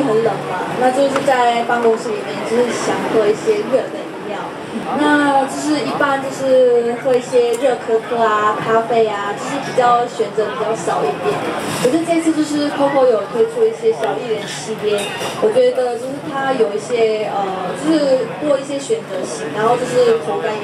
很冷嘛，那就是在办公室里面就是想喝一些热的饮料，那就是一般就是喝一些热可可啊、咖啡啊，就是比较选择比较少一点。可是这次就是 COCO 有推出一些小一人系列，我觉得就是它有一些呃，就是多一些选择性，然后就是口感也。